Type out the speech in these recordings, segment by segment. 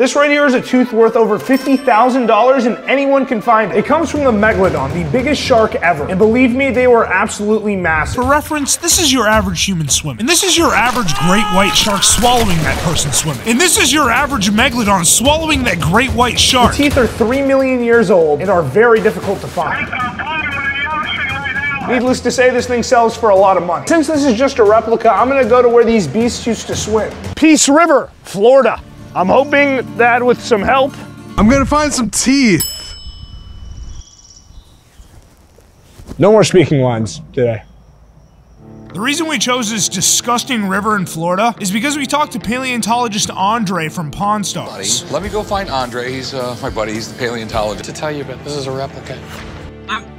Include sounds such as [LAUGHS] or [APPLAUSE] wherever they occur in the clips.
This right here is a tooth worth over $50,000 and anyone can find it. It comes from the Megalodon, the biggest shark ever. And believe me, they were absolutely massive. For reference, this is your average human swimming. And this is your average great white shark swallowing that person swimming. And this is your average megalodon swallowing that great white shark. Teeth are 3 million years old and are very difficult to find. Needless to say, this thing sells for a lot of money. Since this is just a replica, I'm gonna go to where these beasts used to swim. Peace River, Florida. I'm hoping that with some help, I'm gonna find some teeth. no more speaking lines today. The reason we chose this disgusting river in Florida is because we talked to paleontologist Andre from Pawn Stars. Buddy, Let me go find Andre. He's uh, my buddy. He's the paleontologist. to tell you, but this is a replica.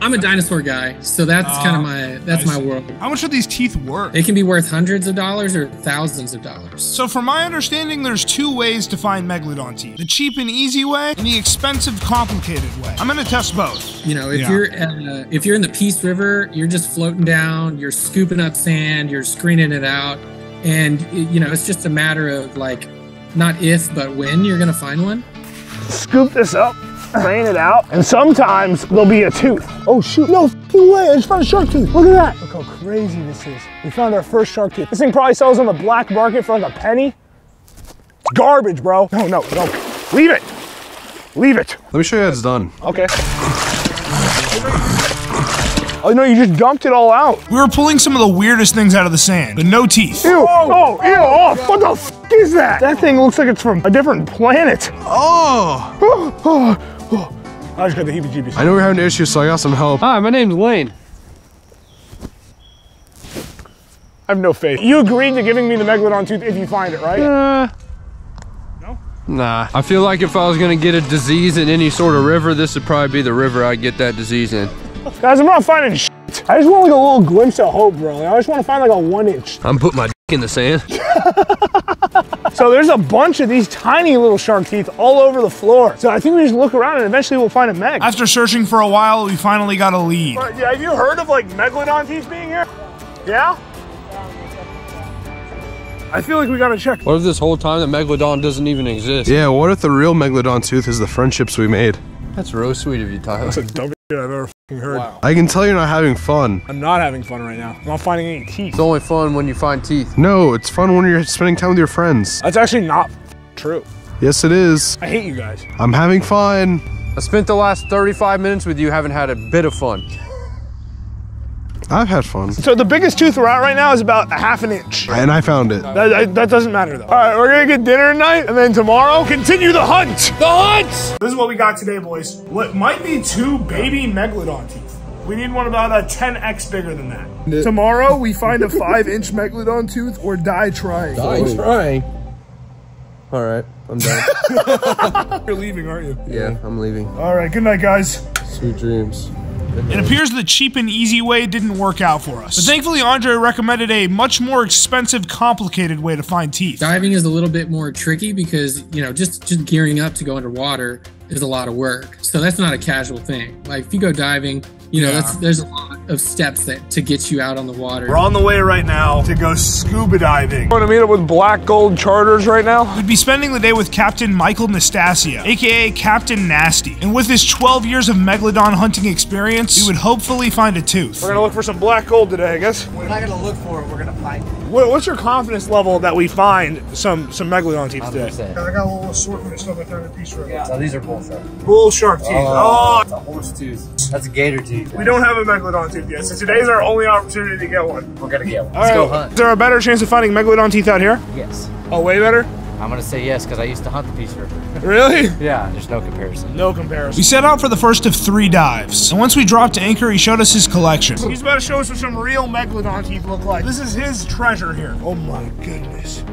I'm, I'm a dinosaur guy, so that's kind of my that's my world. How much are these teeth worth? It can be worth hundreds of dollars or thousands of dollars. So, from my understanding, there's two ways to find megalodon teeth: the cheap and easy way, and the expensive, complicated way. I'm gonna test both. You know, if Yeah. you're uh, if you're in the Peace River, you're just floating down, you're scooping up sand, you're screening it out, and you know it's just a matter of like not if but when you're gonna find one. Scoop this up, drain it out, and sometimes there'll be a tooth. Oh shoot, no f***ing way, I just found a shark tooth. Look at that. Look how crazy this is. We found our first shark tooth. This thing probably sells on the black market for like a penny. It's garbage, bro. No, no, no. Leave it. Leave it. Let me show you how it's done. Okay. Oh no, you just dumped it all out. We were pulling some of the weirdest things out of the sand, but no teeth. Ew. Oh, ew. Oh, what the f is that? That thing looks like it's from a different planet. Oh! [GASPS] Oh, oh, oh. I just got the heebie-jeebies. I know we're having issues, so I got some help. Hi, my name's Lane. I have no faith. You agreed to giving me the megalodon tooth if you find it, right? Uh, No? Nah. I feel like if I was gonna get a disease in any sort of river, this would probably be the river I'd get that disease in. Guys, I'm not finding shit. I just want like a little glimpse of hope, bro. I just want to find like a one inch. I'm putting my dick in the sand. [LAUGHS] So there's a bunch of these tiny little shark teeth all over the floor. So I think we just look around and eventually we'll find a meg. After searching for a while, we finally got a lead. Yeah, have you heard of like megalodon teeth being here? Yeah? I feel like we gotta check. What if this whole time the megalodon doesn't even exist? Yeah, what if the real megalodon tooth is the friendships we made? That's real sweet of you, Tyler. [LAUGHS] [LAUGHS] That's the dumbest shit I've ever fucking heard. I can tell you're not having fun. I'm not having fun right now. I'm not finding any teeth. It's only fun when you find teeth. No, it's fun when you're spending time with your friends. That's actually not true. Yes, it is. I hate you guys. I'm having fun. I spent the last 35 minutes with you, haven't had a bit of fun. I've had fun. So the biggest tooth we're at right now is about a half an inch. And I found it. That, that- that doesn't matter though. All right, we're gonna get dinner tonight, and then tomorrow continue the hunt. The hunt. This is what we got today, boys. What might be two baby megalodon teeth. We need one about a 10x bigger than that. [LAUGHS] Tomorrow we find a five-inch megalodon tooth or die trying. Die trying. All right, I'm done. [LAUGHS] You're leaving, aren't you? yeah, I'm leaving. All right. Good night, guys. Sweet dreams. It appears the cheap and easy way didn't work out for us. But thankfully, Andre recommended a much more expensive, complicated way to find teeth. Diving is a little bit more tricky because you know just just gearing up to go underwater is a lot of work. So that's not a casual thing. Like if you go diving, you know that's there's a lot of steps that to get you out on the water. We're on the way right now to go scuba diving. We're gonna meet up with Black Gold Charters right now. We'd be spending the day with Captain Michael Nastasio, aka Captain Nasty. And with his 12 years of megalodon hunting experience, we would hopefully find a tooth. We're gonna look for some black gold today, I guess. We're not gonna look for it. We're gonna find it. What's your confidence level that we find some some megalodon teeth today? 100%. I got a little assortment of stuff I found at Peace River. So these are bull shark. Bull shark teeth. Oh, oh. It's a horse tooth. That's a gator tooth. we don't have a megalodon tooth yet, so today's our only opportunity to get one. We're gonna get one. All Let's go hunt. Is there a better chance of finding megalodon teeth out here? Yes. Oh, way better. I'm gonna say yes because I used to hunt the Peace River. [LAUGHS] Really? yeah, there's no comparison. No comparison. We set out for the first of three dives, and once we dropped anchor, he showed us his collection. He's about to show us what some real megalodon teeth look like. This is his treasure here. Oh my goodness.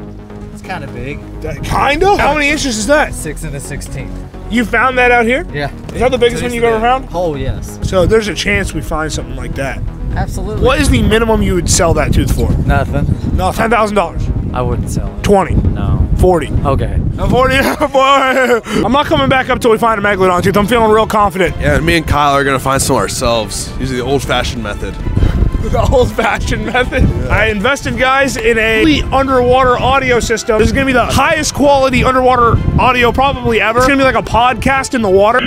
It's kind of big. That, kinda? How many inches is that? Six and a sixteenth. You found that out here? Yeah. Is that the biggest one you've ever found? Oh yes. So there's a chance we find something like that. Absolutely. What is the minimum you would sell that tooth for? Nothing. No, ten thousand dollars. I wouldn't sell it. Twenty. No. Forty. Okay. Uh, Forty. [LAUGHS] I'm not coming back up till we find a megalodon tooth. I'm feeling real confident. Yeah, me and Kyle are gonna find some ourselves using the old-fashioned method. [LAUGHS] the old-fashioned method. I invested, guys, in a complete underwater audio system. This is gonna be the highest quality underwater audio probably ever. It's gonna be like a podcast in the water.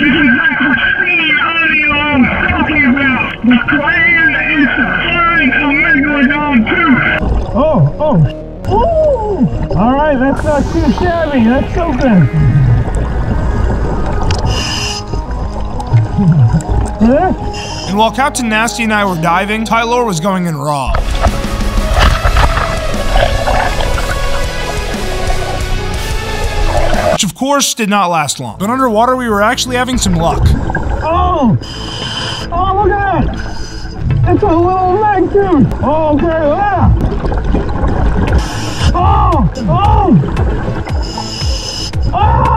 Oh, oh, ooh! All right, that's not too shabby. That's so good. And while Captain Nasty and I were diving, Tyler was going in raw. Which of course did not last long. But underwater we were actually having some luck. Oh! Oh, look at that! It's a little meg tooth! Oh, okay, yeah! Oh! Oh! Oh!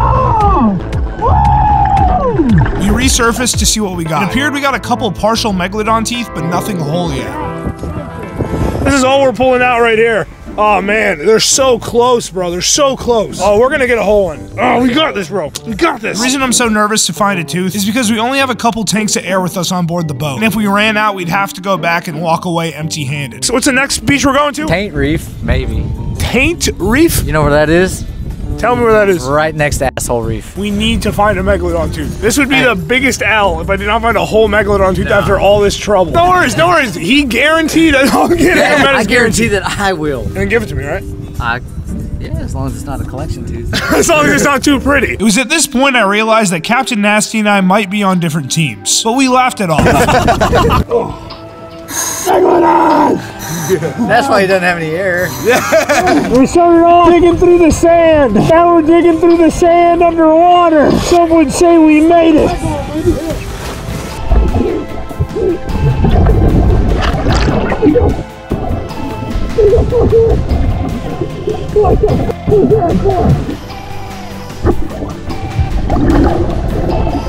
Resurfaced to see what we got. It appeared we got a couple partial megalodon teeth, but nothing whole yet. This is all we're pulling out right here. Oh man, they're so close, bro. They're so close. Oh, we're gonna get a whole in. Oh, we got this, bro. We got this. The reason I'm so nervous to find a tooth is because we only have a couple tanks of air with us on board the boat. And if we ran out, we'd have to go back and walk away empty handed. So what's the next beach we're going to? Taint Reef, maybe. Taint Reef? You know where that is? Tell me where that is. Right next to Asshole Reef. We need to find a megalodon tooth. This would be the biggest L if I did not find a whole megalodon tooth after all this trouble. No worries, no worries. He guaranteed I'll get it. I guarantee that I will. And give it to me, right? I, yeah, as long as it's not a collection tooth. [LAUGHS] As long as it's not too pretty. It was at this point I realized that Captain Nasty and I might be on different teams, but we laughed it off. [LAUGHS] [LAUGHS] [LAUGHS] That's why he doesn't have any air. [LAUGHS] We started off digging through the sand. Now we're digging through the sand underwater. Some would say we made it. [LAUGHS]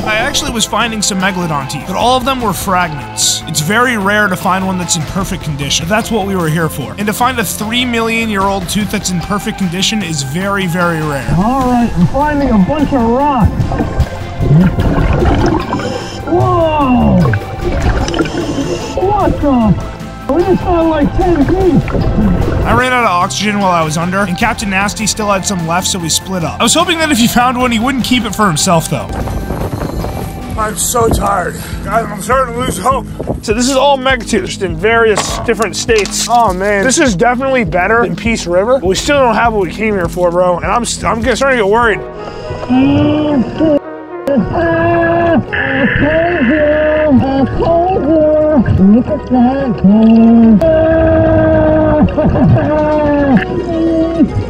I actually was finding some megalodon teeth, but all of them were fragments. It's very rare to find one that's in perfect condition. But that's what we were here for. And to find a 3 million year old tooth that's in perfect condition is very, very rare. All right, I'm finding a bunch of rocks. Whoa! What the? We just found like 10 teeth. I ran out of oxygen while I was under, and Captain Nasty still had some left, so we split up. I was hoping that if he found one, he wouldn't keep it for himself, though. I'm so tired. Guys, I'm starting to lose hope. So this is all megatooths in various different states. Oh man, this is definitely better than Peace River. But we still don't have what we came here for, bro. And I'm st- I'm getting- starting to get worried. [LAUGHS]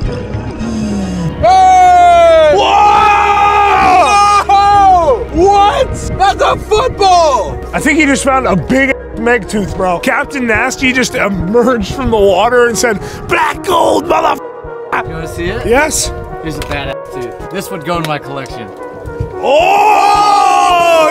That's football! I think he just found a big meg tooth, bro. Captain Nasty just emerged from the water and said, "Black gold, mother." You want to see it? Yes. Here's a badass tooth. This would go in my collection. Oh,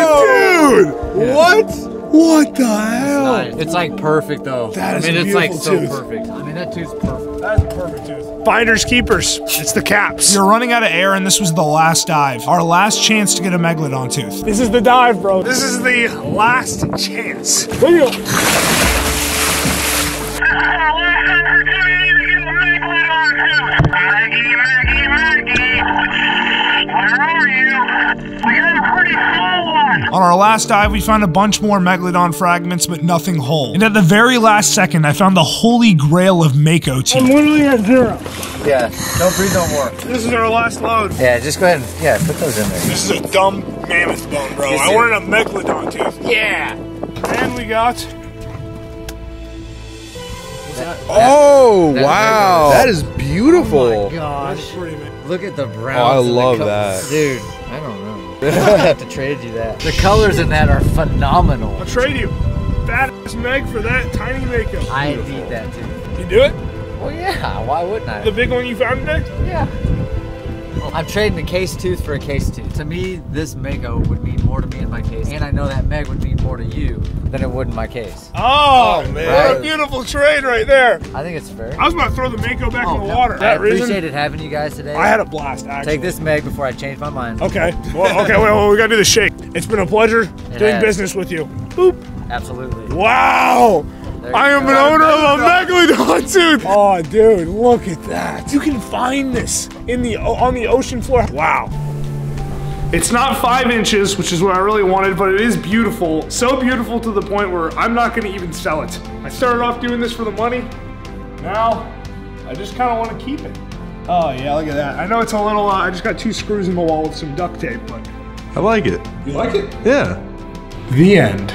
dude! What? What the hell? Nice. It's like perfect though. That is I mean, a it's like beautiful so perfect. I mean, that tooth's perfect. That's perfect tooth. Finders keepers. It's the caps. We were running out of air, and this was the last dive. Our last chance to get a megalodon tooth. This is the dive, bro. This is the last chance. Look at On our last dive, we found a bunch more megalodon fragments, but nothing whole. And at the very last second, I found the holy grail of Mako I'm literally at zero. Yeah. Don't breathe no more. This is our last load. Yeah, just go ahead and yeah, put those in there. This is a dumb mammoth bone, bro. Yes, I wanted a megalodon tooth. Yeah. And we got Oh, That- wow. that That is oh beautiful. Gosh. pretty man. Look at the Oh, I browns. and the love that. Dude, I don't know. I have to trade you that. The colors in that are phenomenal. I'll trade you. Badass Meg for that tiny Mako. I need that too. You do it? Well, yeah. Why wouldn't I? The big one you found today? Yeah. I'm trading a case tooth for a case tooth. To me, this Mako would mean more to me in my case, and I know that Meg would mean more to you than it would in my case. Oh, oh man. What a beautiful trade right there. I think it's fair. I was about to throw the Mako back oh, in the no. water. I that reason? appreciated having you guys today. I had a blast, actually. Take this Meg before I change my mind. Okay. Well, okay, well, well, we gotta do the shake. It's been a pleasure doing has. business with you. Boop. Absolutely. Wow. I am an owner of a megalodon tooth. Oh, dude, look at that. You can find this in the on the ocean floor. Wow. It's not five inches, which is what I really wanted, but it is beautiful. So beautiful to the point where I'm not gonna even sell it. I started off doing this for the money. Now, I just kind of want to keep it. Oh yeah, look at that. I know it's a little, uh, I just got two screws in the wall with some duct tape, but. I like it. You like it? Yeah. The end.